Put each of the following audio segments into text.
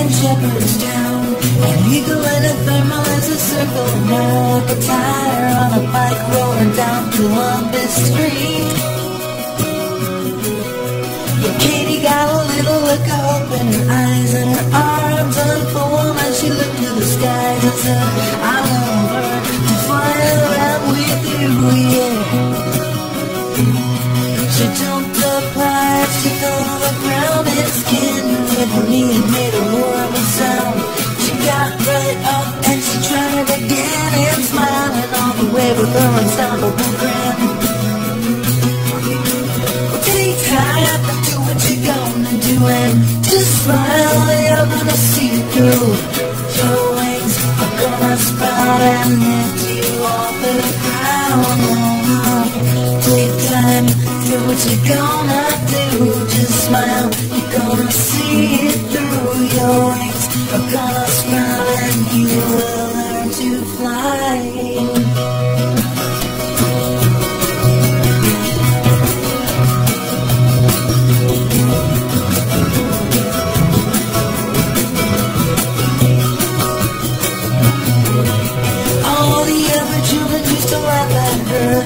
and Shepherdstown. And eagle and a thermal as a circle now. Like a tire on a bike rolling down Columbus Street. The unstoppable grin. What you're gonna do and just smile, you're gonna see it through. Your wings are gonna sprout and lift you off the ground. Take time, do what you're gonna do. Just smile, you're gonna see it through. Your wings are gonna sprout and you will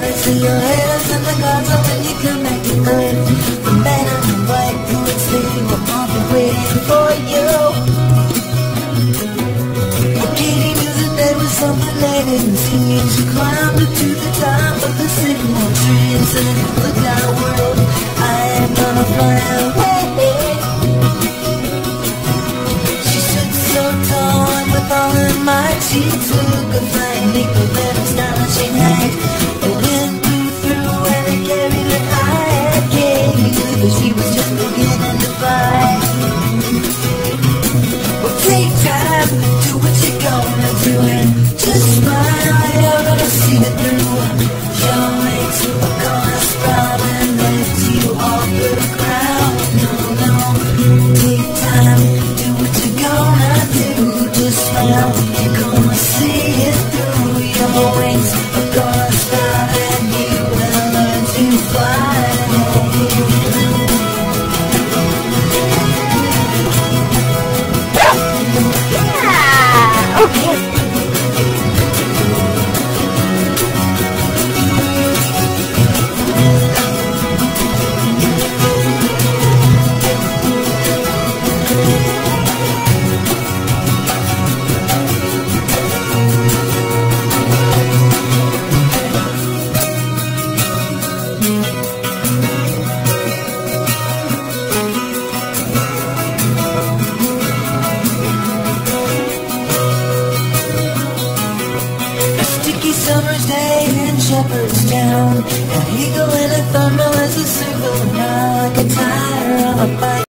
They say your hands and the gods are when you come back to earth. The men and the white boots, they were all be waiting for you. Katie knew that there was something they didn't see. And she climbed up to the top of the sycamore tree and said, Look out, world, I am gonna fly away. She stood so tall and with all her might she took a flying leap of an astonishing height. Your wings are gonna day in Shepherdstown An eagle and a thunderbolt as a circle around Like a tire on a bike